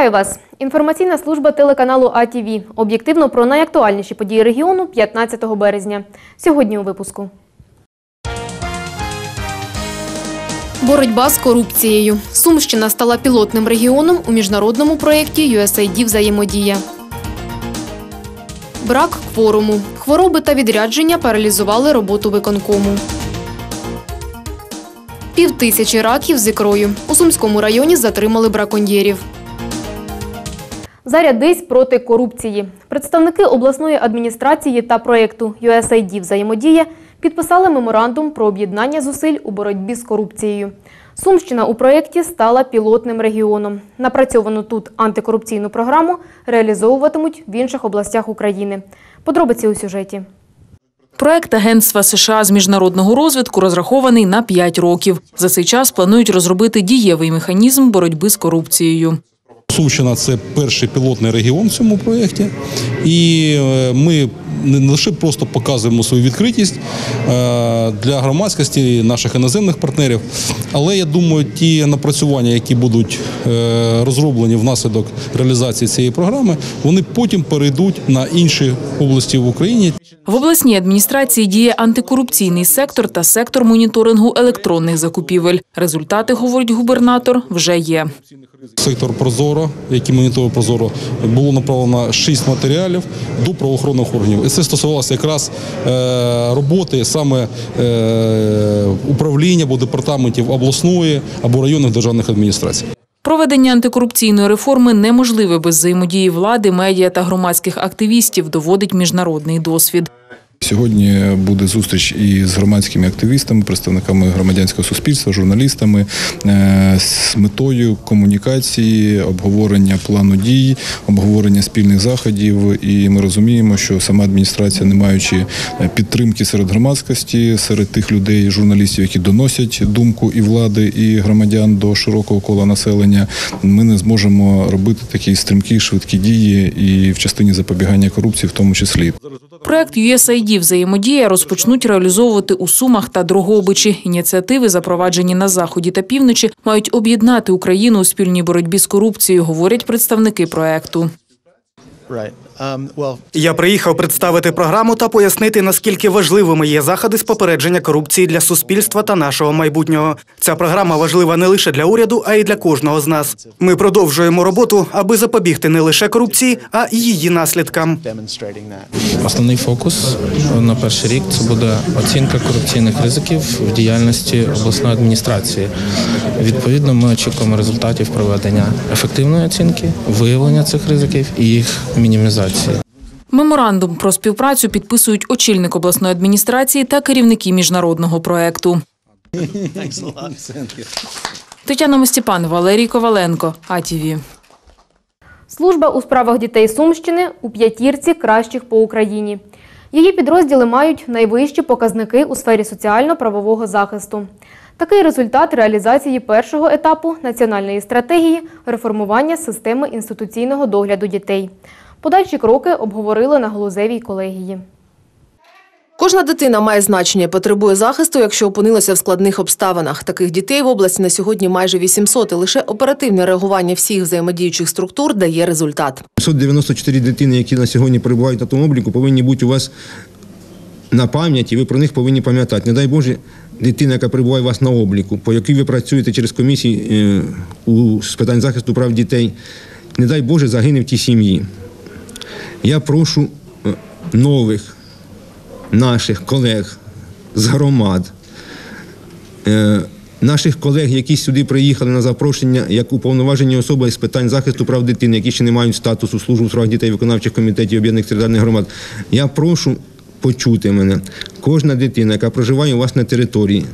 Вітаю вас! Інформаційна служба телеканалу АТВ. Об'єктивно про найактуальніші події регіону 15 березня. Сьогодні у випуску. Боротьба з корупцією. Сумщина стала пілотним регіоном у міжнародному проєкті USAID «Взаємодія». Брак кворуму. Хвороби та відрядження паралізували роботу виконкому. Півтисячі раків з ікрою. У Сумському районі затримали браконьєрів. Зарядись проти корупції. Представники обласної адміністрації та проєкту USAID «Взаємодія» підписали меморандум про об'єднання зусиль у боротьбі з корупцією. Сумщина у проєкті стала пілотним регіоном. Напрацьовану тут антикорупційну програму реалізовуватимуть в інших областях України. Подробиці у сюжеті. Проект Агентства США з міжнародного розвитку розрахований на 5 років. За цей час планують розробити дієвий механізм боротьби з корупцією. Сумщина це перший пілотний регіон в цьому проєкті, і е, ми не лише просто показуємо свою відкритість е, для громадськості наших іноземних партнерів, але я думаю, ті напрацювання, які будуть е, розроблені внаслідок реалізації цієї програми, вони потім перейдуть на інші області в Україні. В обласній адміністрації діє антикорупційний сектор та сектор моніторингу електронних закупівель. Результати, говорить губернатор, вже є. Сектор Прозоро, який моніторує Прозоро, було направлено шість матеріалів до правоохоронних органів. І це стосувалося якраз е, роботи саме е, управління або департаментів обласної або районних державних адміністрацій. Проведення антикорупційної реформи неможливе без взаємодії влади, медіа та громадських активістів, доводить міжнародний досвід. Сьогодні буде зустріч і з громадськими активістами, представниками громадянського суспільства, журналістами е, з метою комунікації, обговорення плану дій, обговорення спільних заходів. І ми розуміємо, що сама адміністрація, не маючи е, підтримки серед громадськості, серед тих людей, журналістів, які доносять думку і влади, і громадян до широкого кола населення, ми не зможемо робити такі стрімкі, швидкі дії і в частині запобігання корупції, в тому числі. Проект USAID «Взаємодія» розпочнуть реалізовувати у Сумах та Дрогобичі. Ініціативи, запроваджені на заході та півночі, мають об'єднати Україну у спільній боротьбі з корупцією, говорять представники проекту. Well, Я приїхав представити програму та пояснити, наскільки важливими є заходи з попередження корупції для суспільства та нашого майбутнього. Ця програма важлива не лише для уряду, а й для кожного з нас. Ми продовжуємо роботу, аби запобігти не лише корупції, а й її наслідкам. Основний фокус на перший рік це буде оцінка корупційних ризиків в діяльності обласної адміністрації. Відповідно, ми очікуємо результатів проведення ефективної оцінки, виявлення цих ризиків і їх мінімізації. Меморандум про співпрацю підписують очільник обласної адміністрації та керівники міжнародного проекту. Тетяна Мостіпан, Валерій Коваленко, АТВ. Служба у справах дітей Сумщини у п'ятірці кращих по Україні. Її підрозділи мають найвищі показники у сфері соціально-правового захисту. Такий результат реалізації першого етапу національної стратегії реформування системи інституційного догляду дітей. Подальші кроки обговорили на Голузевій колегії. Кожна дитина має значення і потребує захисту, якщо опинилася в складних обставинах. Таких дітей в області на сьогодні майже 800, і лише оперативне реагування всіх взаємодіючих структур дає результат. 594 дитини, які на сьогодні перебувають на тому обліку, повинні бути у вас на пам'яті, ви про них повинні пам'ятати. Не дай Боже, дитина, яка перебуває у вас на обліку, по якій ви працюєте через комісії е, з питань захисту прав дітей, не дай Боже, загине в тій сім'ї. Я прошу е, нових наших колег з громад, е, наших колег, які сюди приїхали на запрошення як уповноважені особи з питань захисту прав дитини, які ще не мають статусу службу у справах дітей виконавчих комітетів об'єднаних територіальних громад. Я прошу почути мене. Кожна дитина, яка проживає у вас на території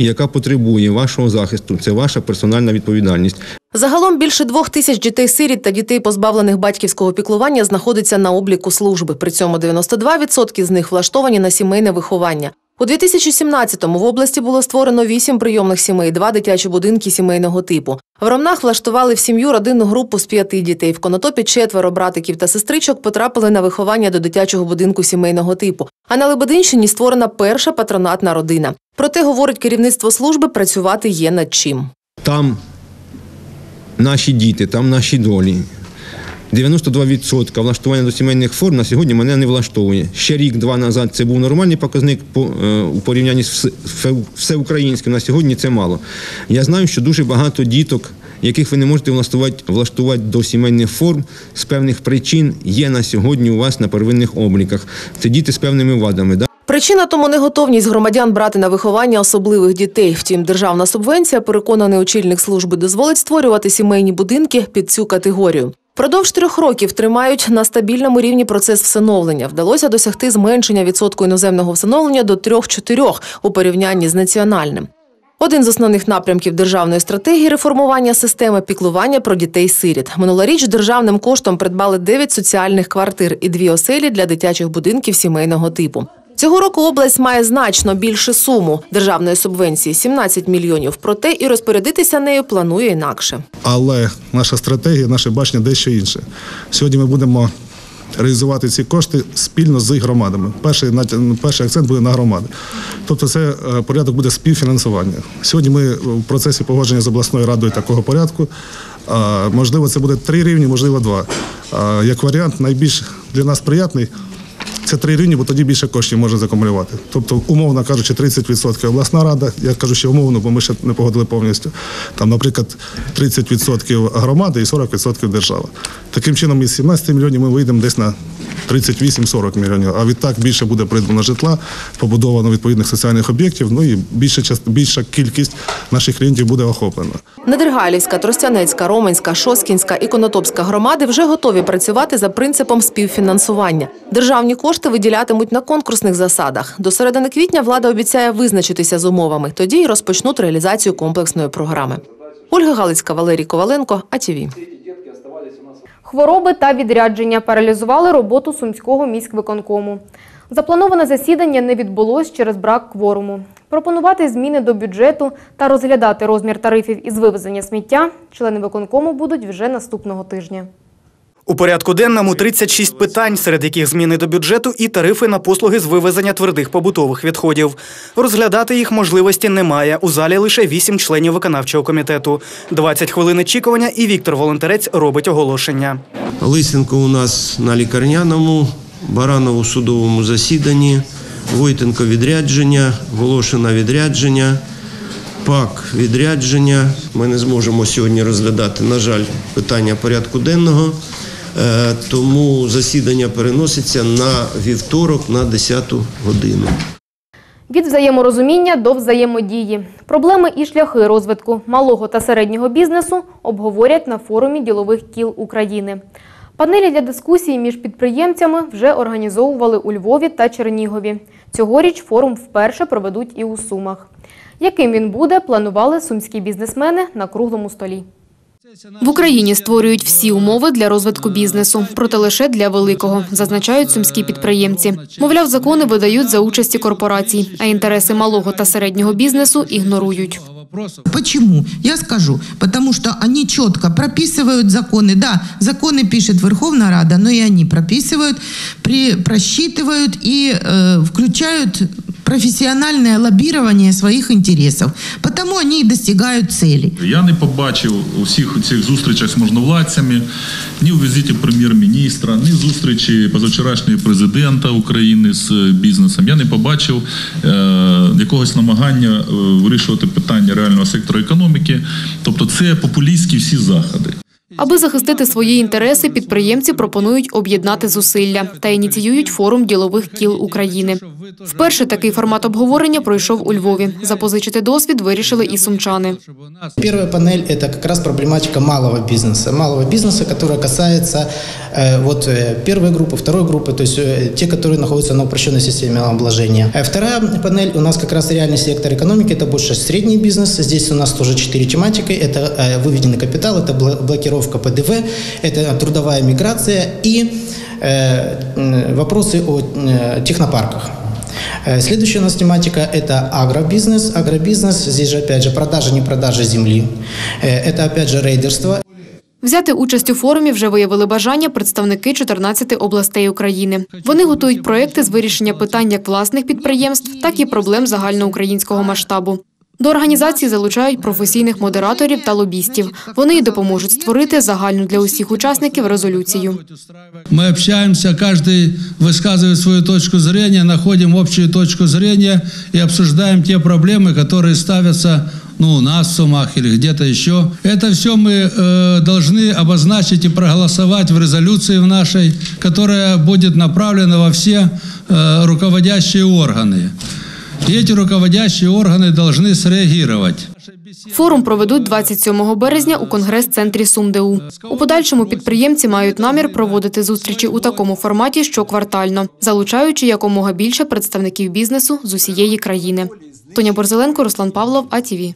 і яка потребує вашого захисту, це ваша персональна відповідальність. Загалом більше двох тисяч дітей-сиріт та дітей, позбавлених батьківського піклування, знаходиться на обліку служби. При цьому 92% з них влаштовані на сімейне виховання. У 2017-му в області було створено вісім прийомних сімей, два дитячі будинки сімейного типу. В Ромнах влаштували в сім'ю родинну групу з п'яти дітей. В Конотопі четверо братиків та сестричок потрапили на виховання до дитячого будинку сімейного типу. А на Лебединщині створена перша патронатна родина. Проте, говорить керівництво служби, працювати є над чим. Там наші діти, там наші долі. 92% влаштування до сімейних форм на сьогодні мене не влаштовує. Ще рік-два назад це був нормальний показник по, е, у порівнянні з все- всеукраїнським. На сьогодні це мало. Я знаю, що дуже багато діток, яких ви не можете влаштувати, влаштувати до сімейних форм з певних причин, є на сьогодні у вас на первинних обліках. Це діти з певними вадами. Да? Причина тому неготовність громадян брати на виховання особливих дітей. Втім, державна субвенція, переконаний очільник служби, дозволить створювати сімейні будинки під цю категорію. Продовж трьох років тримають на стабільному рівні процес всиновлення. Вдалося досягти зменшення відсотку іноземного всиновлення до 3-4 у порівнянні з національним. Один з основних напрямків державної стратегії реформування системи піклування про дітей-сиріт. Минулоріч державним коштом придбали 9 соціальних квартир і дві оселі для дитячих будинків сімейного типу. Цього року область має значно більшу суму державної субвенції 17 мільйонів. Проте і розпорядитися нею планує інакше. але наша стратегія, наше бачення дещо інше. Сьогодні ми будемо реалізувати ці кошти спільно з громадами. Перший, перший акцент буде на громади. Тобто це е, порядок буде співфінансування. Сьогодні ми в процесі погодження з обласною радою такого порядку. Можливо, це буде три рівні, можливо, два. Як варіант, найбільш для нас приятний це три рівні, бо тоді більше коштів можна закумулювати. Тобто, умовно кажучи, 30% обласна рада, я кажу ще умовно, бо ми ще не погодили повністю. Там, наприклад, 30% громади і 40% держава. Таким чином, із 17 мільйонів ми вийдемо десь на 38-40 мільйонів. А відтак більше буде придбано житла, побудовано відповідних соціальних об'єктів. Ну і більша більша кількість наших клієнтів буде охоплена. Недергалівська, Тростянецька, Роменська, Шоскінська і Конотопська громади вже готові працювати за принципом співфінансування. Державні кошти виділятимуть на конкурсних засадах. До середини квітня влада обіцяє визначитися з умовами. Тоді й розпочнуть реалізацію комплексної програми. Ольга Галицька, Валерій Коваленко, АТВ. Хвороби та відрядження паралізували роботу Сумського міськвиконкому. Заплановане засідання не відбулось через брак кворуму. Пропонувати зміни до бюджету та розглядати розмір тарифів із вивезення сміття члени виконкому будуть вже наступного тижня. У порядку денному 36 питань, серед яких зміни до бюджету і тарифи на послуги з вивезення твердих побутових відходів. Розглядати їх можливості немає. У залі лише 8 членів виконавчого комітету. 20 хвилин очікування і Віктор Волонтерець робить оголошення. Лисенко у нас на лікарняному, Баранов у судовому засіданні, Войтенко відрядження, Волошина відрядження, ПАК відрядження. Ми не зможемо сьогодні розглядати, на жаль, питання порядку денного, тому засідання переноситься на вівторок на 10 годину. Від взаєморозуміння до взаємодії. Проблеми і шляхи розвитку малого та середнього бізнесу обговорять на форумі ділових кіл України. Панелі для дискусії між підприємцями вже організовували у Львові та Чернігові. Цьогоріч форум вперше проведуть і у Сумах. Яким він буде, планували сумські бізнесмени на круглому столі. В Україні створюють всі умови для розвитку бізнесу, проте лише для великого, зазначають сумські підприємці. Мовляв, закони видають за участі корпорацій, а інтереси малого та середнього бізнесу ігнорують. Почему? Я скажу. Потому что они четко прописывают законы. Да, законы пишет Верховная Рада, но и они прописывают, при, просчитывают и э, включают профессиональное лоббирование своих интересов. Потому они и достигают цели. Я не побачив у всіх цих зустрічах з можновладцями ні у візиті прем'єр-міністра, ні зустрічі позавчорашньої президента України з бізнесом. Я не побачив е, якогось намагання е, вирішувати питання реального сектору економіки. Тобто, це популістські всі заходи. Аби захистити свої інтереси, підприємці пропонують об'єднати зусилля та ініціюють форум ділових кіл України. Вперше такий формат обговорення пройшов у Львові. Запозичити досвід вирішили і сумчани. Первая панель – это как раз проблематика малого бизнеса. Малого бизнеса, которая касается э, вот э, первой группы, второй группы, то есть э, те, которые находятся на упрощенной системе омоложения. Э, Вторая панель у нас как раз реальный сектор экономики, это больше средний бизнес. Здесь у нас тоже четыре тематики. Это э, выведенный капитал, это бла- блокировка ПДВ, это трудовая миграция и э, м, вопросы о э, технопарках. Э, Следующая у нас тематика – это агробизнес. Агробизнес, здесь же опять же продажа, не продажа земли. Э, Это опять же рейдерство. Взяти участь у форумі вже виявили бажання представники 14 областей України. Вони готують проекти з вирішення питань як власних підприємств, так і проблем загальноукраїнського масштабу. До організації залучають професійних модераторів та лобістів. Вони й допоможуть створити загальну для усіх учасників резолюцію. Мы общаемся, каждый высказывает свою точку зрения, находим общую точку зрения и обсуждаем те проблемы, которые ставятся ну, у нас в Сумах или где-то еще. Это все мы э, должны обозначить и проголосовать в резолюции в нашей, которая будет направлена во все э, руководящие органы. И эти руководящие органы должны среагировать. Форум проведуть 27 березня у конгрес-центрі СумДУ. У подальшому підприємці мають намір проводити зустрічі у такому форматі щоквартально, залучаючи якомога більше представників бізнесу з усієї країни. Тоня Борзеленко, Руслан Павлов, АТВ.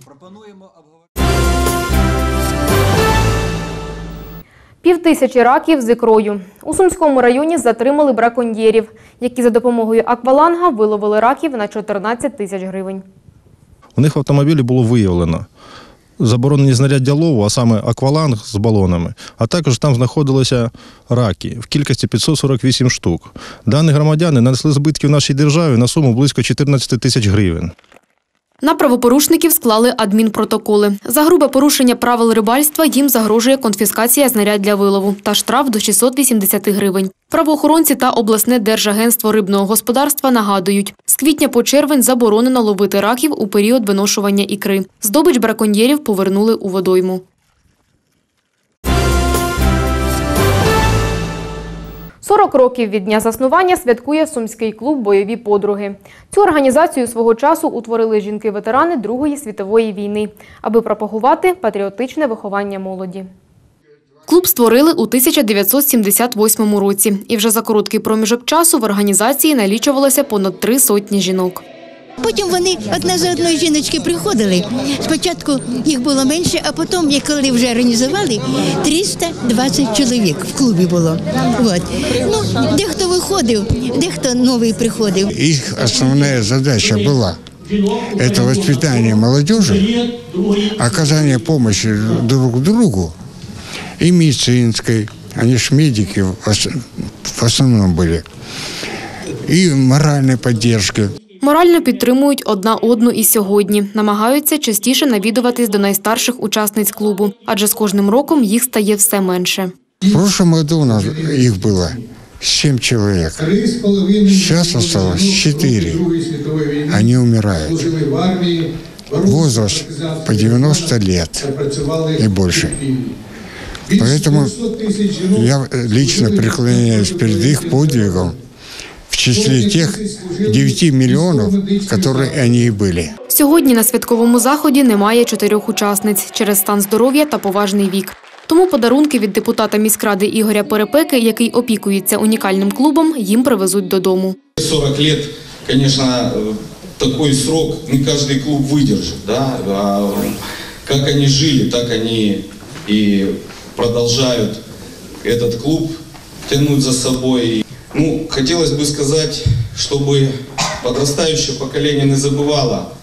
Півтисячі раків з ікрою. У Сумському районі затримали браконьєрів, які за допомогою акваланга виловили раків на 14 тисяч гривень. У них в автомобілі було виявлено заборонені знаряддя лову, а саме акваланг з балонами, а також там знаходилися раки в кількості 548 штук. Дані громадяни нанесли збитків нашій державі на суму близько 14 тисяч гривень. На правопорушників склали адмінпротоколи. За грубе порушення правил рибальства їм загрожує конфіскація знарядь для вилову та штраф до 680 гривень. Правоохоронці та обласне держагентство рибного господарства нагадують, з квітня по червень заборонено ловити раків у період виношування ікри. Здобич браконьєрів повернули у водойму. Сорок років від дня заснування святкує сумський клуб Бойові подруги. Цю організацію свого часу утворили жінки-ветерани Другої світової війни, аби пропагувати патріотичне виховання молоді. Клуб створили у 1978 році, і вже за короткий проміжок часу в організації налічувалося понад три сотні жінок. Потім вони одна за одною жіночки приходили. Спочатку їх було менше, а потім, як коли вже організували, 320 чоловік в клубі було. От. Ну, дехто виходив, дехто новий приходив. Их основная задача была это воспитание молодежи, оказание помощи друг другу и медицинской, они ж медики в ос- в основном были, и моральной поддержки. Морально підтримують одна одну і сьогодні. Намагаються частіше навідуватись до найстарших учасниць клубу, адже з кожним роком їх стає все менше. В прошлом году у нас их было семь человек. Сейчас осталось четыре. Они умирают. Возраст по 90 лет и больше. Поэтому я лично преклоняюсь перед их подвигом в числе тех 9 миллионов, которые они и были. Сьогодні на святковому заході немає чотирьох учасниць через стан здоров'я та поважний вік. Тому подарунки від депутата міськради Ігоря Перепеки, який опікується унікальним клубом, їм привезуть додому. 40 лет, конечно, э, такой срок не каждый клуб выдержит, да, а как они жили, так они и продолжают этот клуб тянуть за собой. Ну, хотелось бы сказать, чтобы подрастающее поколение не забывало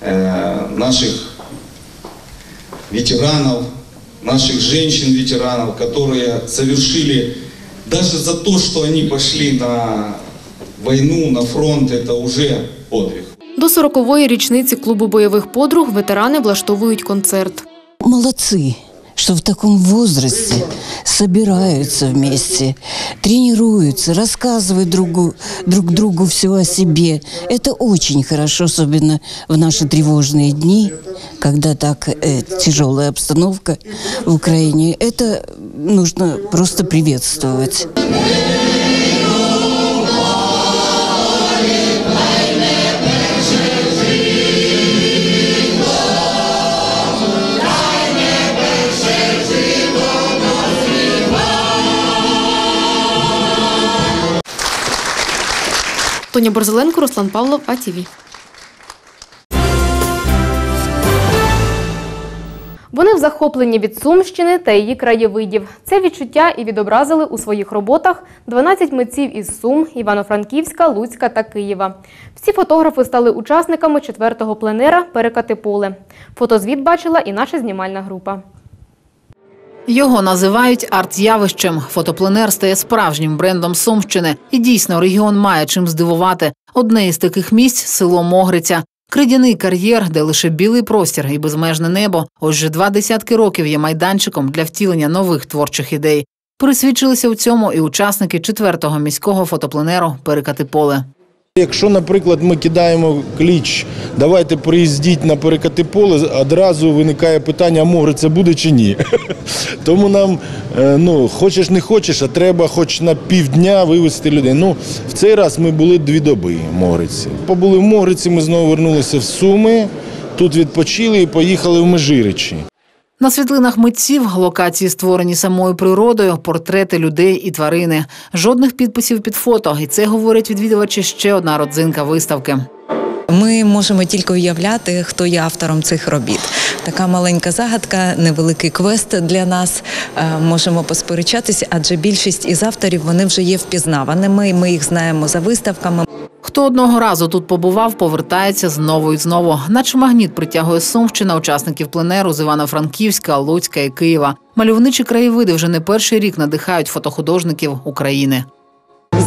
э, наших ветеранов, наших женщин-ветеранов, которые совершили даже за то, что они пошли на войну, на фронт, это уже подвиг. До 40-ї річниці клубу бойових подруг ветерани влаштовують концерт. Молодцы, Что в таком возрасте собираются вместе, тренируются, рассказывают другу, друг другу все о себе. Это очень хорошо, особенно в наши тревожные дни, когда так э, тяжелая обстановка в Украине. Это нужно просто приветствовать. Тоня Борзеленко, Руслан Павлов, АТВ. Вони в захопленні від Сумщини та її краєвидів. Це відчуття і відобразили у своїх роботах 12 митців із Сум, Івано-Франківська, Луцька та Києва. Всі фотографи стали учасниками четвертого пленера Перекати поле. Фотозвіт бачила і наша знімальна група. Його називають арт-явищем. Фотопленер стає справжнім брендом Сумщини. І дійсно регіон має чим здивувати. Одне із таких місць село Могриця. Кридяний кар'єр, де лише білий простір і безмежне небо, ось вже два десятки років є майданчиком для втілення нових творчих ідей. Присвідчилися у цьому і учасники четвертого міського фотопленеру Перекати поле. Якщо, наприклад, ми кидаємо кліч, давайте приїздіть на перекати поле, одразу виникає питання, а могри це буде чи ні. Тому нам, е, ну, хочеш не хочеш, а треба хоч на півдня вивезти людей. Ну, в цей раз ми були дві доби в Могриці. Побули в Могриці, ми знову вернулися в Суми, тут відпочили і поїхали в Межиричі. На світлинах митців локації створені самою природою, портрети людей і тварини. Жодних підписів під фото, і це говорять відвідувачі ще одна родзинка виставки. Ми можемо тільки уявляти, хто є автором цих робіт. Така маленька загадка, невеликий квест для нас. Е, Можемо посперечатися, адже більшість із авторів вони вже є впізнаваними. Ми їх знаємо за виставками. Хто одного разу тут побував, повертається знову і знову. Наче магніт притягує Сумщина учасників пленеру з Івано-Франківська, Луцька і Києва. Мальовничі краєвиди вже не перший рік надихають фотохудожників України.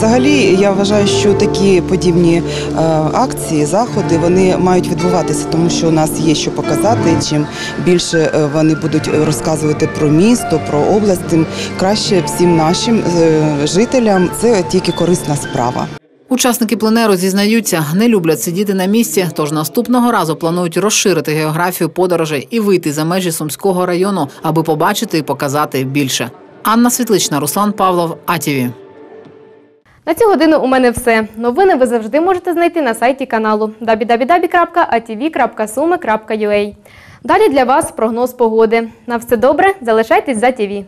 Взагалі, я вважаю, що такі подібні е, акції, заходи вони мають відбуватися, тому що у нас є що показати. Чим більше е, вони будуть розказувати про місто, про область, тим краще всім нашим е, жителям це тільки корисна справа. Учасники пленеру зізнаються, не люблять сидіти на місці, тож наступного разу планують розширити географію подорожей і вийти за межі Сумського району, аби побачити і показати більше. Анна Світлична, Руслан Павлов, АТВ. На цю годину у мене все. Новини ви завжди можете знайти на сайті каналу www.atv.suми.ua. Далі для вас прогноз погоди. На все добре, залишайтесь за ТІВІ.